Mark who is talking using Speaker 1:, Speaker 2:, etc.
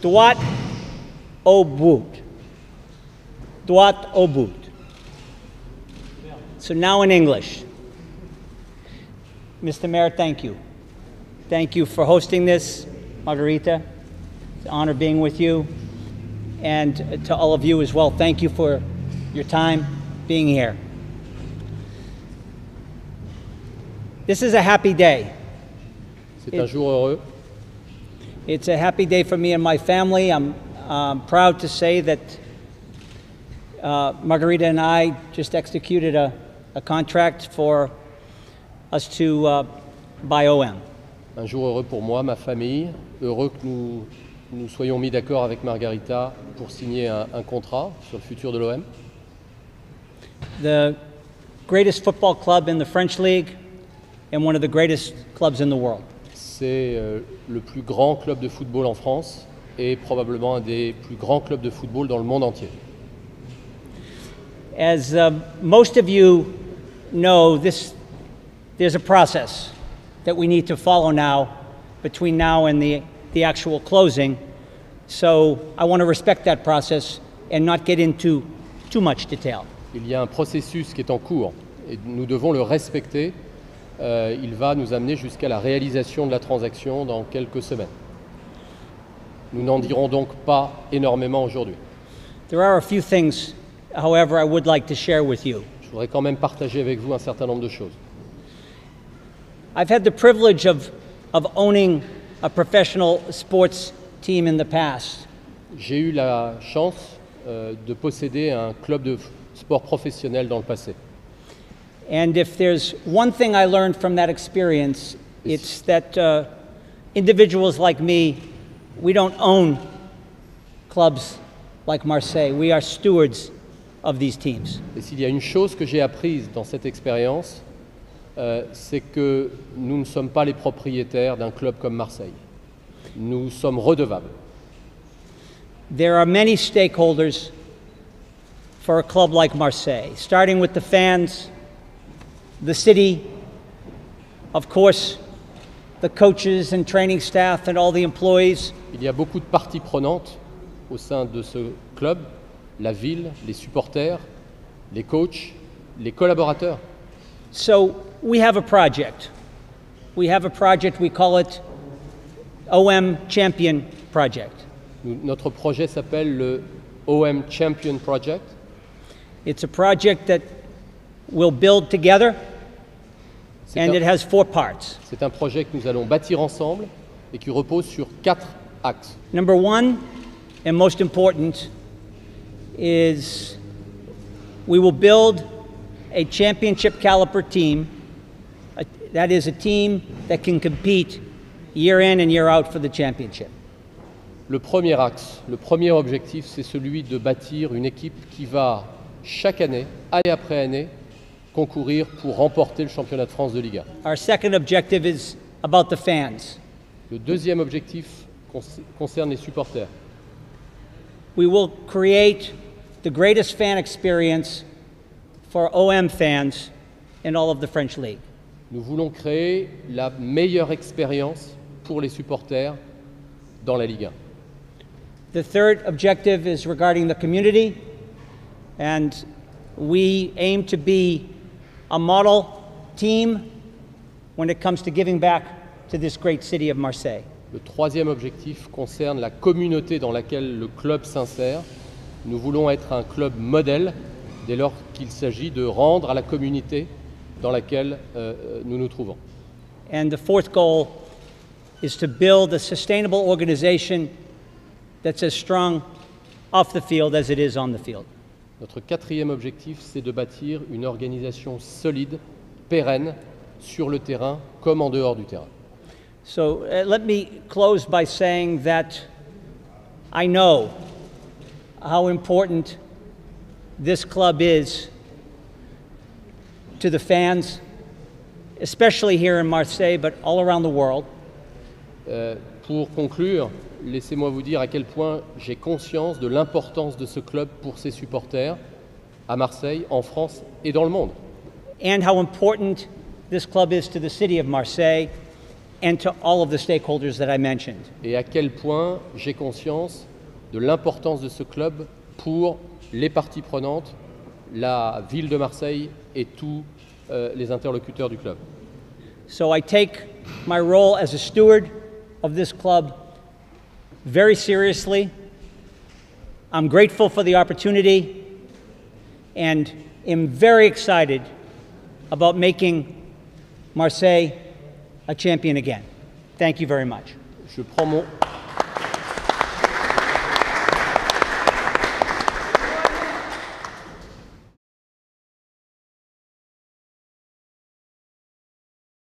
Speaker 1: droit au but. Droit au but. So now in English. Mr. Mayor, thank you. Thank you for hosting this, Margarita. It's an honor being with you. And to all of you as well, thank you for your time being here. This is a happy day.
Speaker 2: C'est un jour heureux.
Speaker 1: It's a happy day for me and my family. I'm um, proud to say that uh, Margarita and I just executed a, a contract for us to uh, buy OM.
Speaker 2: Un jour heureux pour moi, ma famille. Heureux que nous nous soyons mis d'accord avec Margarita pour signer un, un contrat sur le futur de l'OM.
Speaker 1: The greatest football club in the French League and one of the greatest clubs in the world.
Speaker 2: C'est euh, le plus grand club de football en France et probablement un des plus grands clubs de football dans le monde entier.
Speaker 1: As uh, most of you know, this, there's a process that we need to follow now between now and the, the actual closing. So I want to respect that process and not get into too much detail.
Speaker 2: Il y a un processus qui est en cours et nous devons le respecter. Euh, il va nous amener jusqu'à la réalisation de la transaction dans quelques semaines. Nous n'en dirons donc pas énormément aujourd'hui.
Speaker 1: There are a few things, however, I would like to share with you.
Speaker 2: Je voudrais quand même partager avec vous un certain nombre de choses.
Speaker 1: I've had the privilege of, of owning a professional sports team in the past.
Speaker 2: J'ai eu la chance euh, de posséder un club de sport professionnel dans le passé.
Speaker 1: And if there's one thing I learned from that experience, it's that uh, individuals like me, we don't own clubs like Marseille. We are stewards of these teams.
Speaker 2: Et s'il y a une chose que j'ai apprise dans cette expérience, euh, c'est que nous ne sommes pas les propriétaires d'un club comme Marseille. Nous sommes redevables.
Speaker 1: There are many stakeholders for a club like Marseille, starting with the fans, the city, of course, the coaches and training staff and all the employees.
Speaker 2: Il y a beaucoup de parties prenantes au sein de ce club, la ville, les supporters, les coachs, les collaborateurs.
Speaker 1: So we have a project. We have a project, we call it OM Champion Project.
Speaker 2: Notre projet s'appelle le OM Champion Project.
Speaker 1: It's a project that we'll build together, and
Speaker 2: un-
Speaker 1: it has four parts.
Speaker 2: C'est un projet que nous allons bâtir ensemble et qui repose sur quatre axes.
Speaker 1: Number one, and most important, is we will build a championship caliber team. A- That is, a team that can compete year in and year out for the championship.
Speaker 2: Le premier axe, le premier objectif, c'est celui de bâtir une équipe qui va chaque année, année après année, concourir pour remporter le championnat de France de Liga.
Speaker 1: Our second objective is about the fans.
Speaker 2: Le deuxième objectif conc- concerne les supporters.
Speaker 1: We will create the greatest fan experience for OM fans in all of the French League.
Speaker 2: Nous voulons créer la meilleure expérience pour les supporters dans la Ligue 1.
Speaker 1: The third objective is regarding the community, and we aim to be a model team when it comes to giving back to this great city of Marseille.
Speaker 2: Le troisième objectif concerne la communauté dans laquelle le club s'insère. Nous voulons être un club modèle dès lors qu'il s'agit de rendre à la communauté dans laquelle euh, euh, nous nous trouvons.
Speaker 1: And the fourth goal is to build a sustainable organization that's as strong off the field as it is on the field.
Speaker 2: Notre quatrième objectif, c'est de bâtir une organisation solide, pérenne, sur le terrain comme en dehors du terrain.
Speaker 1: So uh, let me close by saying that I know how important this club is to the fans, especially here in Marseille, but all around the world.
Speaker 2: Euh, pour conclure, laissez-moi vous dire à quel point j'ai conscience de l'importance de ce club pour ses supporters à Marseille, en France et dans le monde.
Speaker 1: and how important this club is to the city of Marseille and to all of the stakeholders that I mentioned.
Speaker 2: et à quel point j'ai conscience de l'importance de ce club pour les parties prenantes, la ville de Marseille et tous euh, les interlocuteurs du club.
Speaker 1: So I take my role as a steward of this club very seriously. I'm grateful for the opportunity and am very excited about making Marseille a champion again. Thank you very much.